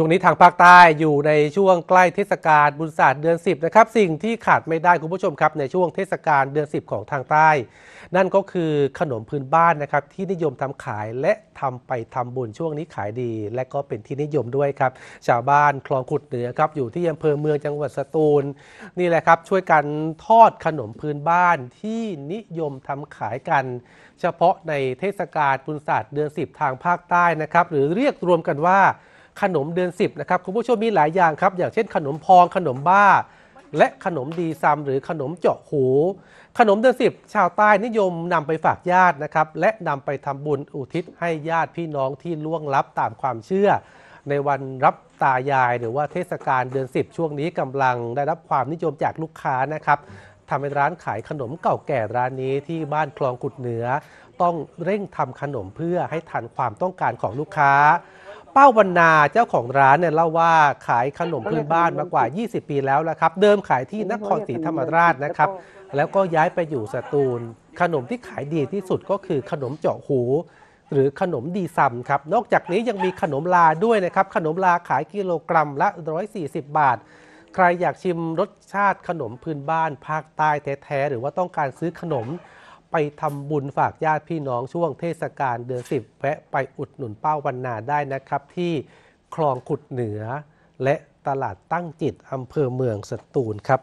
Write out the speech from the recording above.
ช่วงนี้ทางภาคใต้อยู่ในช่วงใกล้เทศกาลบุญศาสตร์เดือน 10 นะครับ สิ่งที่ขาดไม่ได้คุณผู้ชมครับในช่วงเทศกาลเดือน 10 ของทางใต้ นั่นก็คือขนมพื้นบ้านนะครับ ที่นิยมทำขายและทำไปทำบุญช่วงนี้ขายดี และก็เป็นที่นิยมด้วยครับ ชาวบ้านคลองขุดเหนือครับอยู่ที่อำเภอเมืองจังหวัดสตูลนี่แหละครับช่วยกันทอดขนมพื้นบ้านที่นิยมทำขายกัน เฉพาะในเทศกาลบุญศาสตร์เดือน 10 ทางภาคใต้นะครับหรือเรียกรวมกันว่า ขนมเดือน 10 นะครับ คุณผู้ชมมีหลายอย่างครับ อย่างเช่นขนมพองขนมบ้า และขนมดีซัมหรือขนมเจาะหู ขนมเดือน 10 ชาวใต้นิยมนำไปฝากญาตินะครับ และนำไปทำบุญอุทิศให้ญาติพี่น้องที่ล่วงลับตามความเชื่อ ในวันรับตายายหรือว่าเทศกาลเดือน 10 ช่วงนี้กำลังได้รับความนิยมจากลูกค้านะครับทำเป็นร้านขายขนมเก่าแก่ร้านนี้ที่บ้านคลองกุดเหนือ ต้องเร่งทำขนมเพื่อให้ทันความต้องการของลูกค้า เป้าวันนาเจ้าของร้านเนี่ยเล่าว่าขายขนมพื้นบ้านมากว่า 20 ปีแล้วนะครับ เดิมขายที่นครศรีธรรมราชนะครับ แล้วก็ย้ายไปอยู่สตูล ขนมที่ขายดีที่สุดก็คือขนมเจาะหู หรือขนมดีซัมครับ นอกจากนี้ยังมีขนมลาด้วยนะครับ ขนมลาขายกิโลกรัมละ 140 บาท ใครอยากชิมรสชาติขนมพื้นบ้านภาคใต้แท้ๆหรือว่าต้องการซื้อขนม ไปทำบุญฝากญาติพี่น้องช่วงเทศกาลเดือนสิบแวะไปอุดหนุนเป้าวันนาได้นะครับ ที่คลองขุดเหนือ และตลาดตั้งจิตอำเภอเมืองสตูลครับ